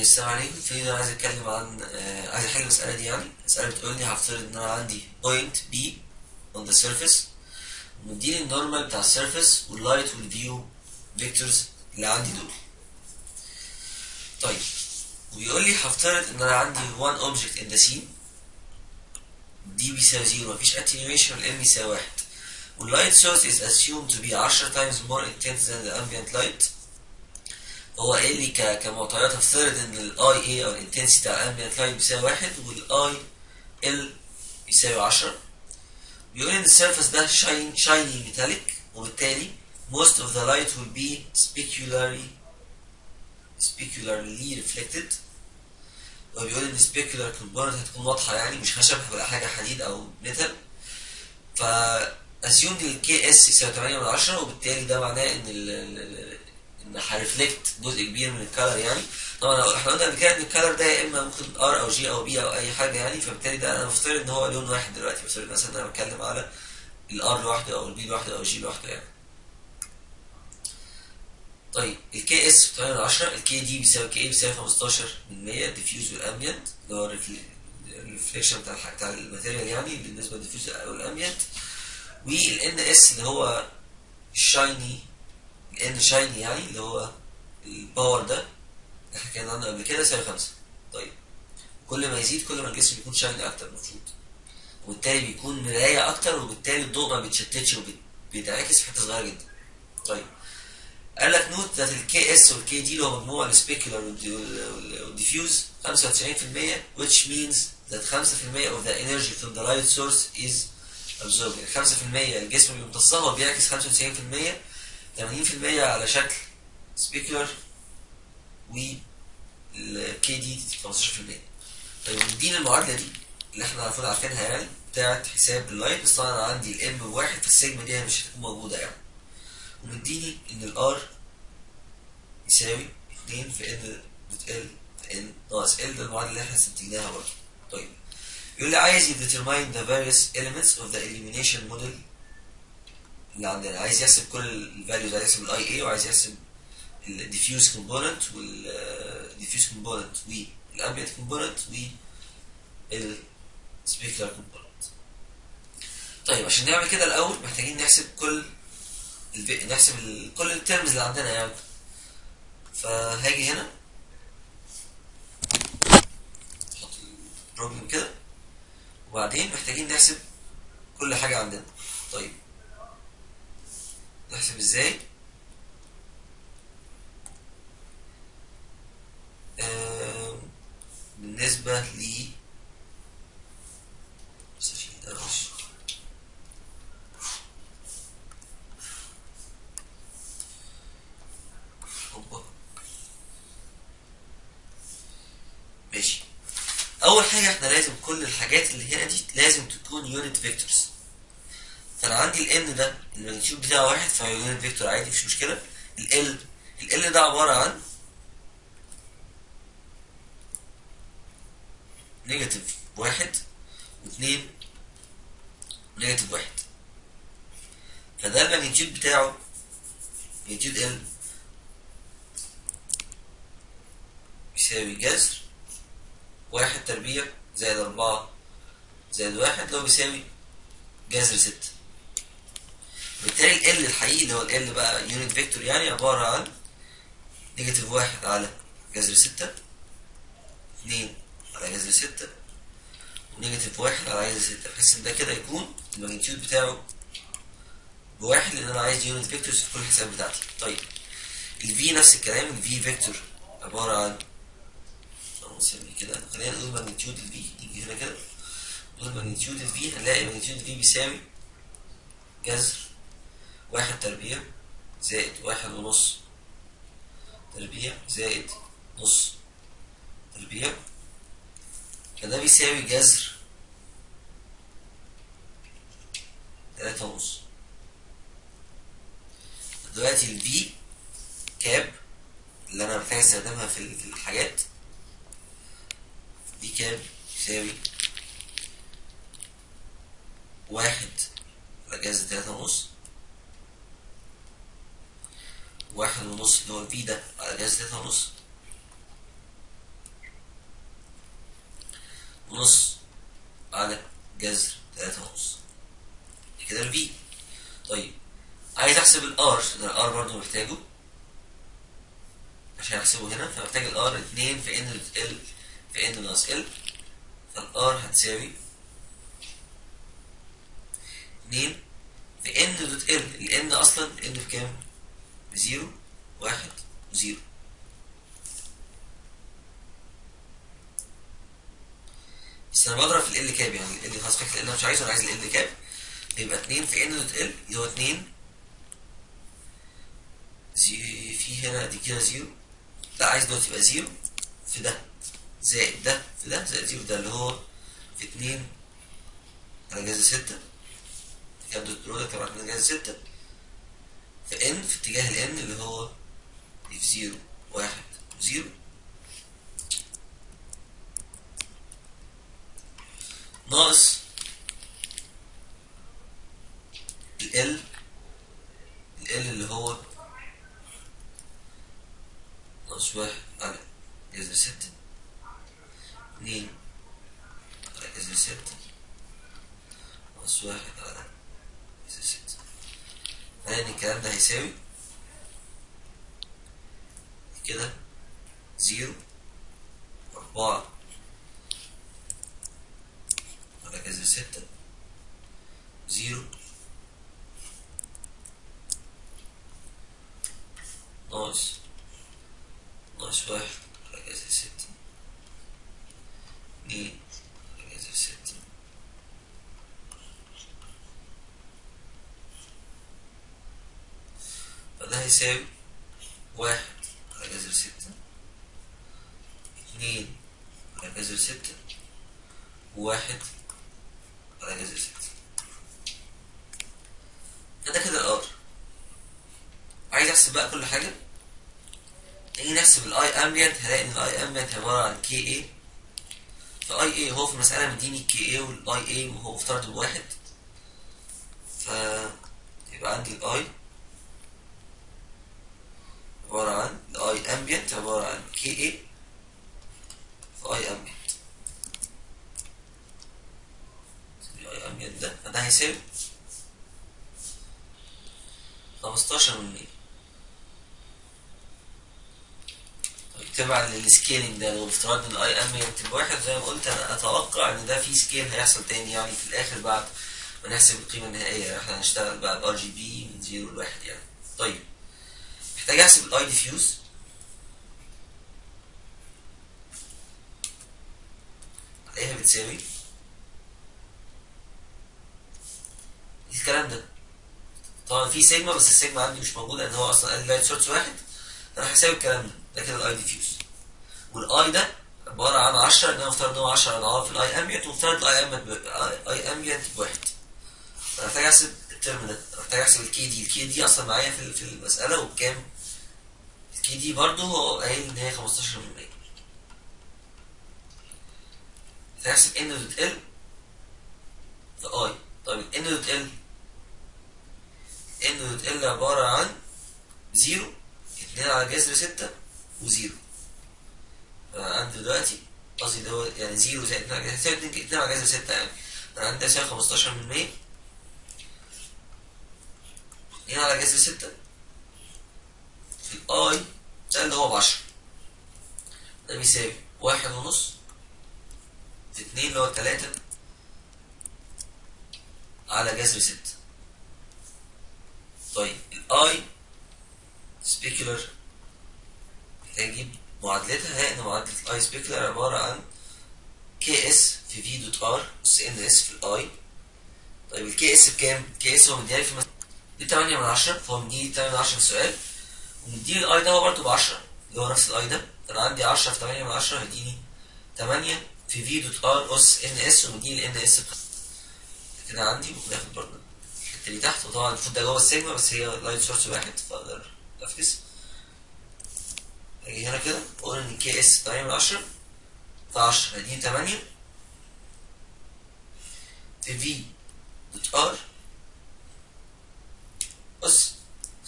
السلام عليكم في فيديو أنا عايز اتكلم عن آه، عايز احل المسألة دي يعني. المسألة بتقول لي هفترض إن أنا عندي point B on the surface. ومديني النورمال بتاع السيرفيس واللايت والفيو فيكتورز اللي عندي دول. طيب وبيقول لي هفترض إن أنا عندي one object in the scene. d بيساوي zero مفيش attenuation وال m بيساوي واحد. وال light source is assumed to be 10 times more intense than the ambient light. هو قال لي كمعطيات افترض ان ال Ia أو ال intensity بتاع ال ambient light بيساوي واحد وال IL بيساوي 10 بيقول إن ال surface ده shin shiny metallic وبالتالي most of the light will be specularly specularly reflected. وبيقول إن specular component هتكون واضحة يعني مش خشب هتبقى حاجة حديد أو metal ف assume إن ال ks يساوي 8 من 10 وبالتالي ده معناه إن ه reflect جزء كبير من ال color يعني. طبعا إحنا قلنا قبل كده إن ال color ده يا إما ممكن R أو G أو B أو أي حاجة يعني فبالتالي ده أنا بفترض إن هو لون واحد دلوقتي. بفترض مثلا إن أنا بتكلم على ال R لوحده أو ال B لوحده أو ال G لوحده يعني. طيب ال ks 8 من 10 ال kd بيساوي k بيساوي 15 من 100 diffuse وال ambient اللي هو ال reflection بتاع بتاع ال material يعني بالنسبة لل diffuse وال ambient وال ns اللي هو ال shiny ال n shiny يعني اللي هو ال power ده. إحنا كنا عنه قبل كده يساوي خمسة. طيب. كل ما يزيد كل ما الجسم بيكون shiny أكتر المفروض. وبالتالي بيكون مراية أكتر وبالتالي الضوء ما بيتشتتش وبيتعكس في حتة صغيرة جدا. طيب. قال لك note that ال ks وال kd اللي هو مجموع ال specular وال diffuse 95% which means that 5% of the energy from the light source is absorbed. يعني 5% الجسم بيمتصها وبيعكس 95% 80% على شكل specular وال kd 15% طيب مدينا المعادلة دي اللي إحنا المفروض عارفينها يعني بتاعت حساب ال light. بس طبعا أنا عندي ال m بواحد فالسيجما دي مش هتكون موجودة يعني. ومديني إن ال R يساوي 2 في N بتقل في N ناقص L ده المعادلة اللي إحنا استنتجناها برضه. طيب يقول لي عايز ي determine the various elements of the illumination model عندنا عايز يحسب كل ال values عايز يحسب ال Ia وعايز يحسب الديفيوز كومبوننت والديفيوز كومبوننت والامبيانت كومبوننت والسبيكولار كومبوننت طيب عشان نعمل كده الأول محتاجين نحسب كل الف... نحسب ال... كل ال terms اللي عندنا يعني. فهاجي هنا. أحط ال problem كده. وبعدين محتاجين نحسب كل حاجة عندنا. طيب. نحسب إزاي؟ بالنسبة ل ماشي. أول حاجة إحنا لازم كل الحاجات اللي هنا دي لازم تكون unit vectors فانا عندي ال N ده ال magnitude بتاعه واحد فهو unit vector عادي مفيش مشكلة. ال L ده عبارة عن negative واحد واثنين negative واحد. فده ال magnitude بتاعه magnitude ال بيساوي جذر واحد تربيع زائد أربعة زائد واحد هو بيساوي جذر ستة. بالتالي L الحقيقي اللي هو L بقى unit vector يعني عبارة عن negative واحد على جذر ستة اتنين على جذر ستة و negative واحد على جذر ستة. بحيث إن ده كده يكون ال magnitude بتاعه بواحد لأن أنا عايز unit vectors في كل الحساب بتاعتي. طيب ال V نفس الكلام ال V vector عبارة عن أو نسمي كده خلينا نقول magnitude ال V نيجي هنا كده نقول magnitude ال V هنلاقي magnitude ال V بيساوي جذر واحد تربيع زائد واحد ونص تربيع زائد نص تربيع. فده بيساوي جذر تلاتة ونص. دلوقتي ال V cap اللي أنا محتاج أستخدمها في الحاجات دي cap يساوي واحد. على جذر تلاتة ونص. واحد ونص اللي هو ال V ده على جذر تلاتة ونص. ونص على جذر تلاتة ونص. دي كده ال V. طيب عايز احسب ال R ال R برضو محتاجه. عشان احسبه هنا فمحتاج ال R 2 في N L في N ناقص L فال R هتساوي 2 في N dot L ال N أصلا ان بكام؟ ب zero واحد و zero بس أنا بضرب في ال كاب يعني ال خلاص فكرة ال أنا مش عايزه أنا عايز ال كاب. يبقى 2 في ان دوت ال اللي هو 2 زي في هنا دي كده زيرو. لا عايز دلوقتي يبقى زيرو في ده زائد ده في ده زائد زيرو ده اللي هو في 2 على جذر 6 كام دوت برودكت على جذر 6 في ان في اتجاه الان اللي هو في زيرو واحد وزيرو ناقص ال ال اللي هو ناقص واحد على جذر ستة اتنين على جذر ستة ناقص واحد على جذر ستة يعني الكلام ده هيساوي كده zero أربعة على جذر ستة. zero. ناقص. ناقص واحد. على جذر ستة. اتنين. على جذر ستة. فده هيساوي واحد. على جذر ستة. اتنين. على جذر ستة. وواحد على جذر ستة ده كده ال R عايز احسب بقى كل حاجة نيجي نحسب ال I ambient هلاقي ان ال I ambient عبارة عن K A في I A هو في المسألة مديني K A وال I A وهو افترض الواحد ف يبقى عندي ال I عبارة عن ال I ambient عبارة عن K A في I ambient ال I هيساوي خمستاشر من مية. طيب تبع لل scaling ده لو افترضنا إن ال I ambient بواحد زي ما قلت أنا أتوقع إن ده في scale هيحصل تاني يعني في الآخر بعد ما نحسب القيمة النهائية. إحنا هنشتغل بقى ب RGB من zero لواحد يعني. طيب محتاج أحسب ال I diffuse الاقيها بتساوي؟ الكلام ده. طبعا في سيجما بس السيجما عندي مش موجودة لأن هو أصلا قال light source واحد أنا هساوي الكلام ده ده كده ال I diffuse وال I ده عبارة عن 10 إن أنا مفترض إن هو 10 اضعاف ال I ambient ومفترض ال I ambient I ambient بواحد. أنا محتاج أحسب ال term ده محتاج أحسب ال K D ال K D أصلا معايا في في المسألة وبكام؟ ال K D برضه هو قايل إن هي 15% فاحسب N dot L اي طيب N dot L N dot L عبارة عن zero اتنين على جذر ستة و zero. فأنا عندي دلوقتي قصدي ده يعني zero زائد اتنين على جذر ستة اتنين على جذر ستة يعني. أنا عندي من مية. اتنين على جذر ستة. في ال I ده اللي هو بعشرة. ده بيساوي واحد ونص في اتنين اللي هو تلاتة على جذر ستة. طيب ال I specular هجيب معادلتها. هي إن معادلة ال I specular عبارة عن K S في V dot R أس N S في ال I طيب ال K S بكام؟ ال K S هو مديها في دي 8 من 10 فهو مديني 8 من 10 في السؤال ومديني ال I ده هو برضه ب 10 اللي هو نفس ال I ده. فانا عندي 10 في 8 من 10 هيديني 8 في V dot R أس N S ومديني ال N S كده عندي ممكن آخد برضه اللي تحت. وطبعا المفروض ده جوه السيجما بس هي light source واحد فاقدر افكس أجي هنا كده. واقول إن K S 8 من 10 في 10 هيديني 8 في V dot R أس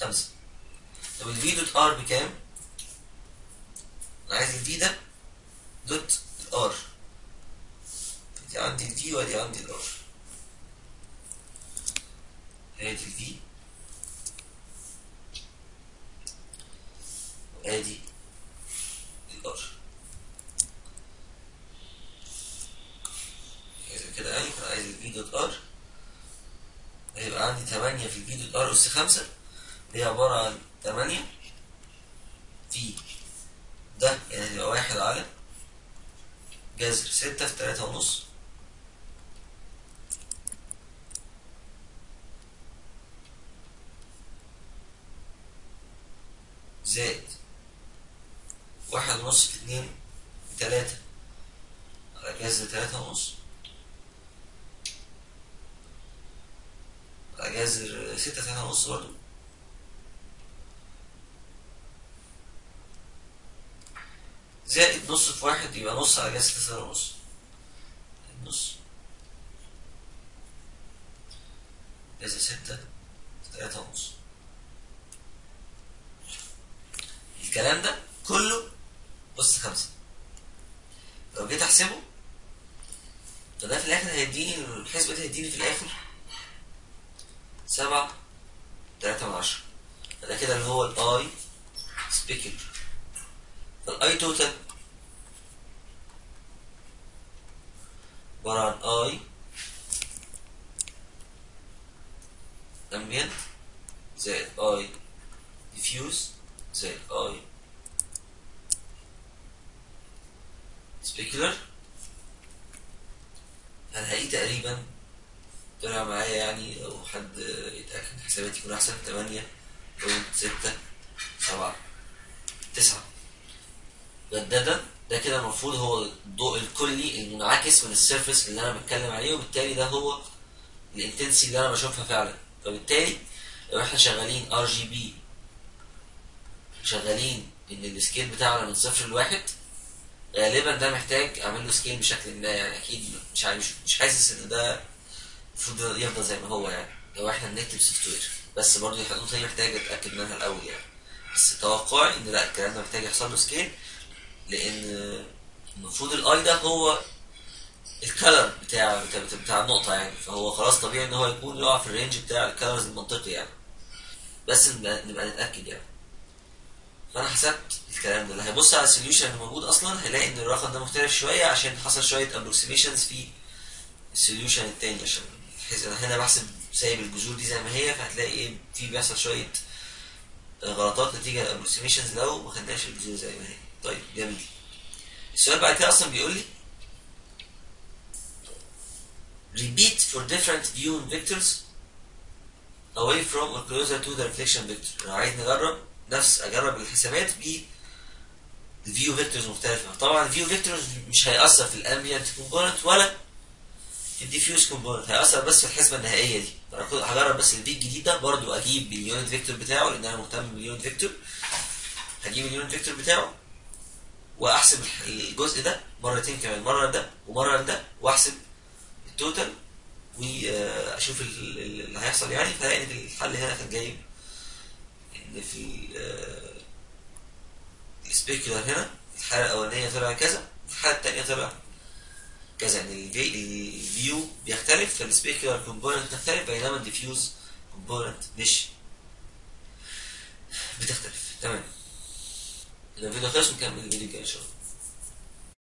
5 طب ال V dot R بكام؟ أنا عايز ال V ده dot ال R الفي وادي عندي الار ادي الفي وادي الار كده يعني فأنا عايز ال V dot R هيبقى عندي 8 في ال V dot R أس 5 هي عبارة عن 8 في ده يعني هيبقى واحد على جذر ستة في تلاتة ونص. زائد واحد ونص في اتنين تلاتة. على جذر تلاتة ونص على جذر ستة تلاتة ونص برضه زائد نص في واحد يبقى نص على جذر تلاتة ونص نص جذر ستة في تلاتة ونص الكلام ده كله أس خمسة. لو جيت أحسبه فده في الآخر هيديني الحسبة دي هيديني في الآخر سبعة تلاتة من عشرة. فده كده اللي هو ال I specular فال I total عبارة عن I ambient زائد I diffuse زائد I specular هنلاقيه تقريبا طلع معايا يعني؟ لو حد يتأكد حساباتي يكون أحسن؟ تمانية point ستة؟ سبعة؟ تسعة؟ جددا ده كده المفروض هو الضوء الكلي المنعكس من ال surface اللي أنا بتكلم عليه وبالتالي ده هو ال intensity اللي أنا بشوفها فعلا. فبالتالي لو إحنا شغالين RGB شغالين إن ال scale بتاعنا من صفر لواحد غالبا ده محتاج أعمل له scale بشكل ما يعني أكيد مش عارف مش حاسس إن ده المفروض يفضل زي ما هو يعني. لو إحنا بنكتب software بس برضه النقطه دي محتاج اتاكد منها الأول يعني. بس توقعي إن لأ الكلام ده محتاج يحصل له scale لأن المفروض ال I ده هو ال color بتاع بتاع, النقطة يعني. فهو خلاص طبيعي إن هو يكون يقع في ال range بتاع ال colors المنطقي يعني. بس نبقى نتأكد يعني. فانا حسبت الكلام ده. اللي هيبص على ال solution اللي موجود أصلا هيلاقي إن الرقم ده مختلف شوية عشان حصل شوية approximations في ال solution التاني عشان أنا هنا بحسب سايب الجذور دي زي ما هي فهتلاقي إيه في بيحصل شوية غلطات نتيجة ال approximations لو ما خدناش الجذور زي ما هي. طيب جميل. السؤال بعد كده أصلا بيقول لي repeat for different view vectors away from or closer to the reflection vector. عايز نجرب نفس أجرب الحسابات ب view vectors مختلفة. طبعا ال view vectors مش هيأثر في ال ambient component ولا في ال diffuse component هيأثر بس في الحسبة النهائية دي. هجرب بس ال V الجديد ده برضو أجيب ال unit vector بتاعه لأن أنا مهتم بال unit vector هجيب ال unit vector بتاعه وأحسب الجزء ده مرتين كمان مرة ده ومرة ده وأحسب ال total واشوف اللي هيحصل يعني. فلاقي ان الحل هنا كان جايب ان في ال specular هنا الحالة الأولانية طلع كذا الحالة الثانية طلع كذا. يعني ال view بيختلف فال specular component بتختلف بينما ال diffuse component مش بتختلف. تمام. الفيديو خلص ونكمل الفيديو الجاي إن شاء الله.